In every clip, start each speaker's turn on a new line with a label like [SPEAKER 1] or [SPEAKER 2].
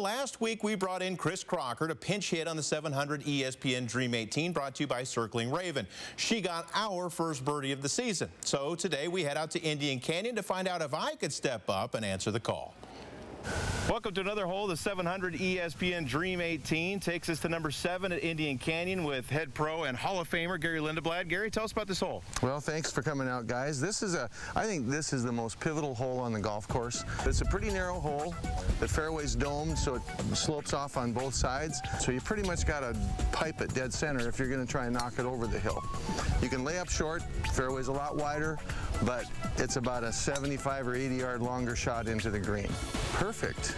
[SPEAKER 1] Last week, we brought in Chris Crocker to pinch hit on the 700 ESPN Dream 18, brought to you by Circling Raven. She got our first birdie of the season. So today, we head out to Indian Canyon to find out if I could step up and answer the call. Welcome to another hole. The 700 ESPN Dream 18 takes us to number seven at Indian Canyon with head pro and Hall of Famer Gary Lindeblad. Gary, tell us about this hole.
[SPEAKER 2] Well, thanks for coming out, guys. This is a, I think this is the most pivotal hole on the golf course. It's a pretty narrow hole. The fairway's domed, so it slopes off on both sides. So you pretty much got to pipe it dead center if you're going to try and knock it over the hill. You can lay up short. Fairway's a lot wider, but it's about a 75 or 80 yard longer shot into the green. Perfect.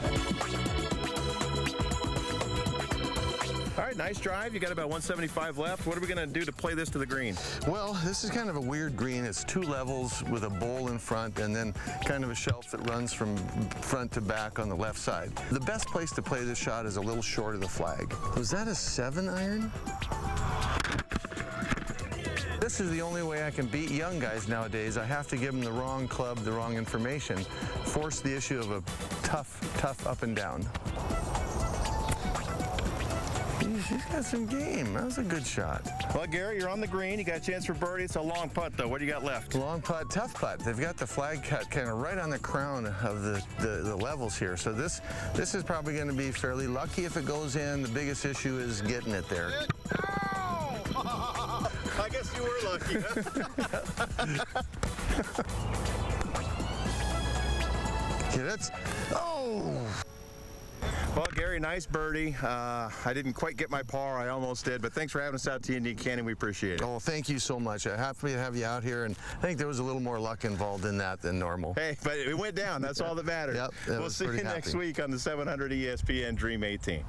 [SPEAKER 1] All right, nice drive. You got about 175 left. What are we going to do to play this to the green?
[SPEAKER 2] Well, this is kind of a weird green. It's two levels with a bowl in front and then kind of a shelf that runs from front to back on the left side. The best place to play this shot is a little short of the flag. Was that a seven iron? This is the only way I can beat young guys nowadays. I have to give them the wrong club, the wrong information. Force the issue of a tough, tough up and down. She's got some game. That was a good shot.
[SPEAKER 1] Well, Gary, you're on the green. You got a chance for birdie. It's a long putt, though. What do you got left?
[SPEAKER 2] Long putt, tough putt. They've got the flag cut kind of right on the crown of the, the, the levels here. So this this is probably going to be fairly lucky if it goes in. The biggest issue is getting it there.
[SPEAKER 1] I guess you were lucky, huh?
[SPEAKER 2] yeah, that's... Oh!
[SPEAKER 1] Well, Gary, nice birdie. Uh, I didn't quite get my par. I almost did, but thanks for having us out to Indian Canyon. We appreciate it.
[SPEAKER 2] Oh, thank you so much. I'm happy to have you out here, and I think there was a little more luck involved in that than normal.
[SPEAKER 1] Hey, but it went down. That's all that matters.
[SPEAKER 2] Yep,
[SPEAKER 1] we'll see you
[SPEAKER 2] happy.
[SPEAKER 1] next week on the 700 ESPN Dream 18.